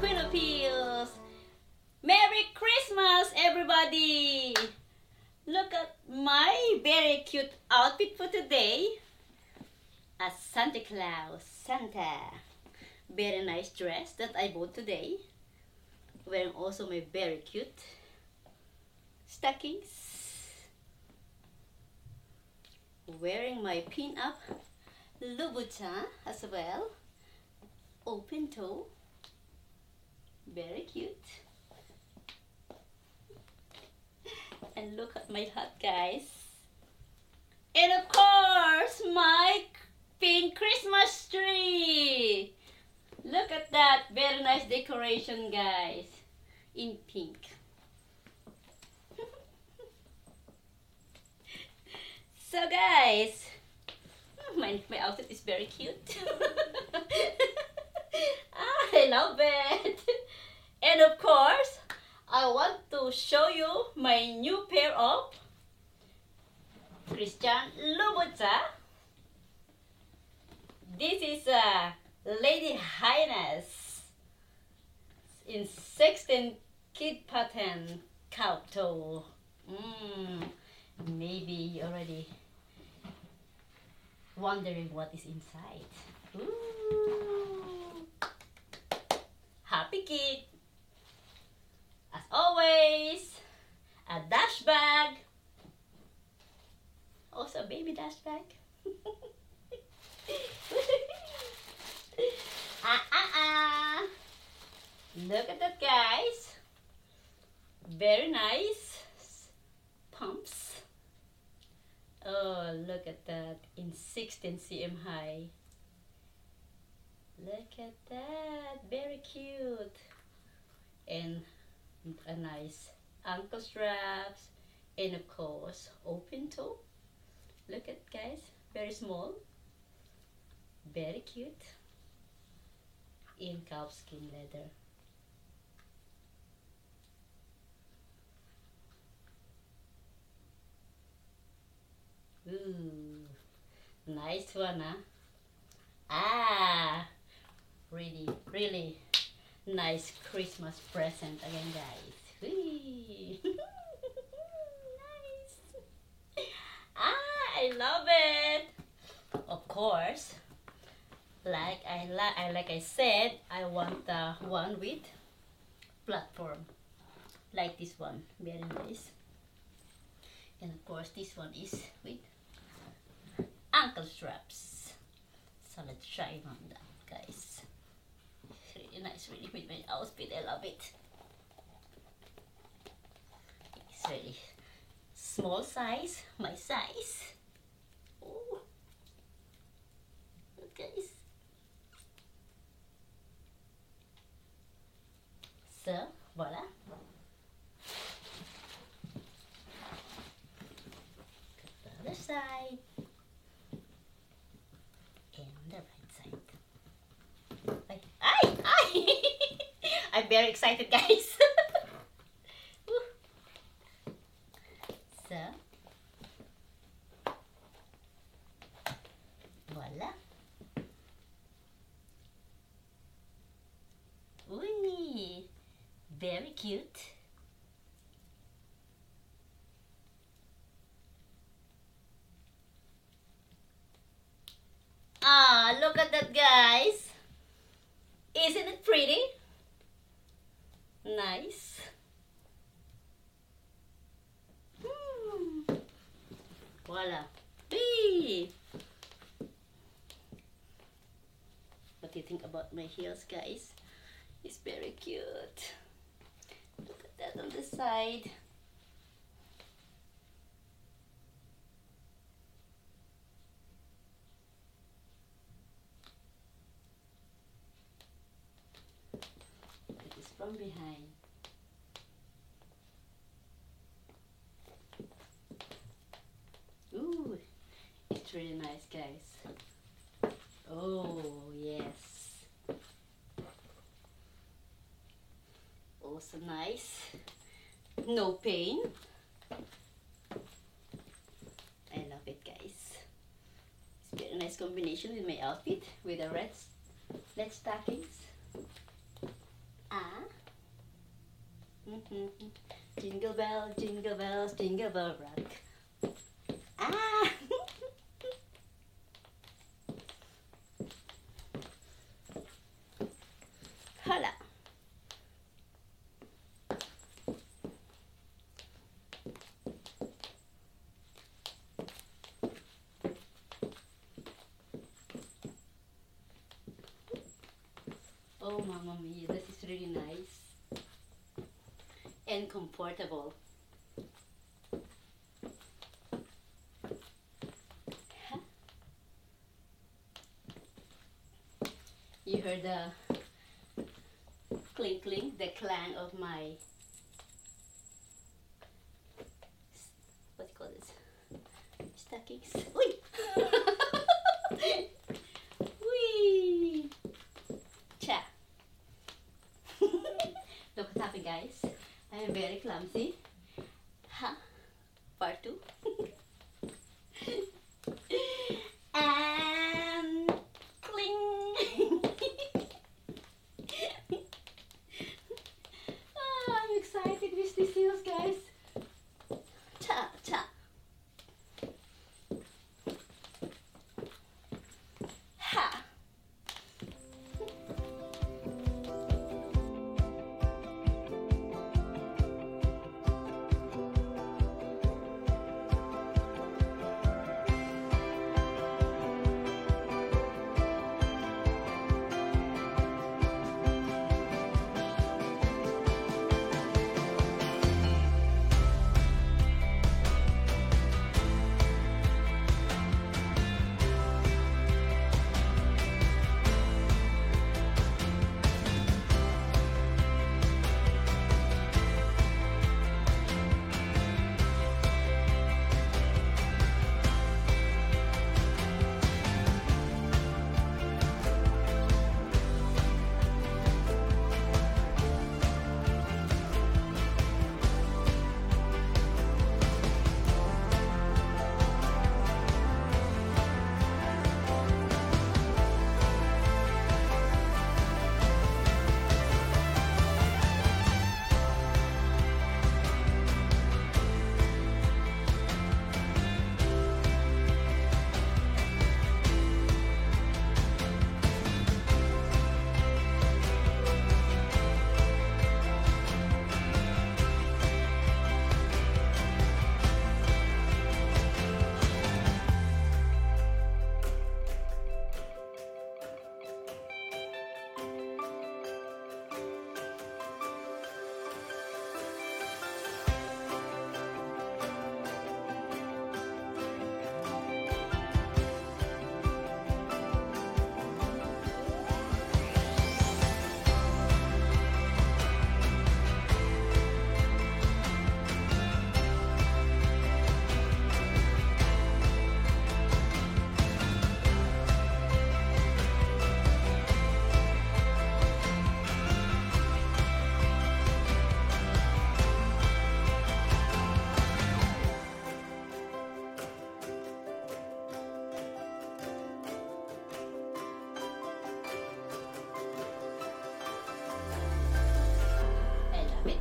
Queen of. Merry Christmas, everybody! Look at my very cute outfit for today. A Santa Claus, Santa. Very nice dress that I bought today. Wearing also my very cute stockings. Wearing my pin-up Louboutin as well. Open toe. Very cute. And look at my hat, guys. And of course, my pink Christmas tree. Look at that. Very nice decoration, guys. In pink. so, guys, oh, my, my outfit is very cute. Ah, I love it. And of course, I want to show you my new pair of Christian Louboutin. This is a Lady Highness in 16 kid pattern cow toe. Mm, maybe you already wondering what is inside. Ooh. Happy kid. As always, a dust bag. Also, baby dust bag. ah, ah, ah. Look at that, guys. Very nice pumps. Oh, look at that. In 16 cm high. Look at that. Very cute. And a nice ankle straps. And of course, open toe. Look at guys. Very small. Very cute. In calfskin leather. Ooh, nice one, huh? Ah, really, really nice Christmas present again, guys. Nice. Ah, I love it. Of course, like I like, I like I said, I want the one with platform, like this one, very nice. And of course, this one is with ankle straps. So let's try on that, guys. Really nice, really with my outfit. I love it. It's really small size, my size. Oh, look, guys. So, voila. Cut the other side. And the right side. Ay, ay, ay! I'm very excited, guys. So, voila. Ooh, very cute. Ah, look at that, guys. Isn't it pretty? Nice. Hmm. Voila. Whee! What do you think about my heels, guys? It's very cute. Look at that on the side. It is from behind. Ooh, really guys. Oh, yes. Also nice. No pain. I love it, guys. It's very nice combination with my outfit with the red, red stockings. Ah, jingle bell, jingle bells, jingle bell rock. Ah! Oh, Mama Mia, this is really nice and comfortable. You heard the clink clink, the clang of my what do you call this? Stockings. Uy! Whee! Cha! Look what happened, guys. I am very clumsy.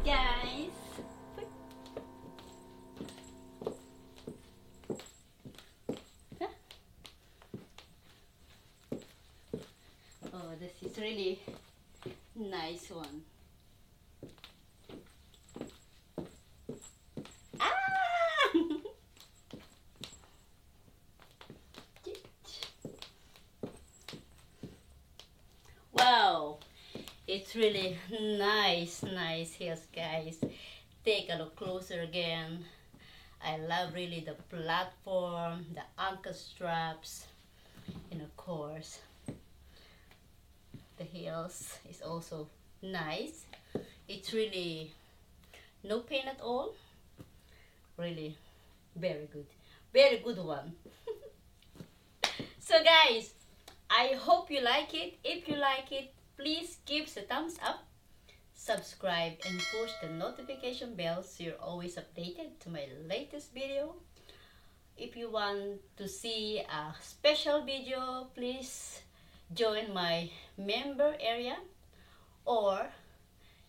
Guys. Oh, this is really nice one. Ah! wow, it's really nice, nice heels, guys. Take a look closer again. I love really the platform, the ankle straps, and of course, the heels is also nice. It's really no pain at all. Really very good. Very good one. so guys, I hope you like it. If you like it, please give a thumbs up, subscribe and push the notification bell so you're always updated to my latest video. If you want to see a special video, please join my member area or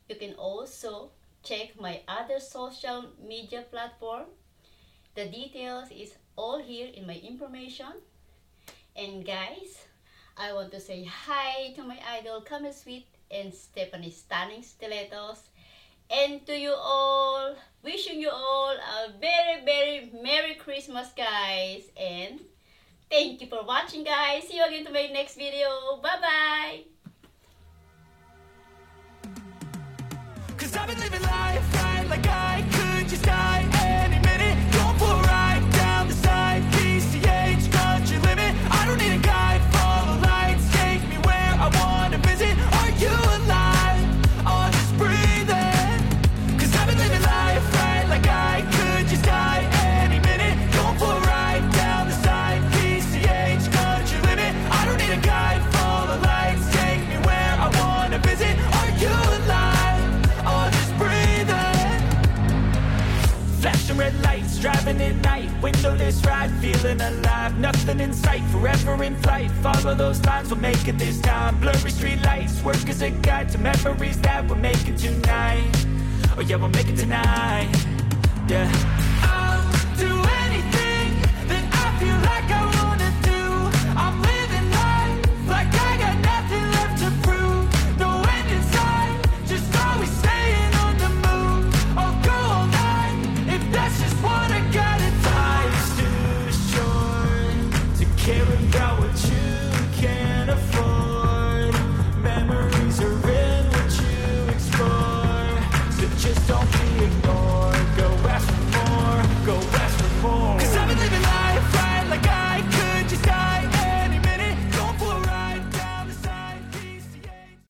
you can also check my other social media platform. The details is all here in my information. And guys, I want to say hi to my idol Kame Sweet and Stephanie Stunning Stilettos. And to you all, wishing you all a very, very Merry Christmas, guys. And thank you for watching, guys. See you again to my next video. Bye-bye. Cause I've been living life right like I forever in flight. Follow those lines, we'll make it this time. Blurry street lights, work as a guide to memories that we're making tonight. Oh yeah, we'll make it tonight. Yeah.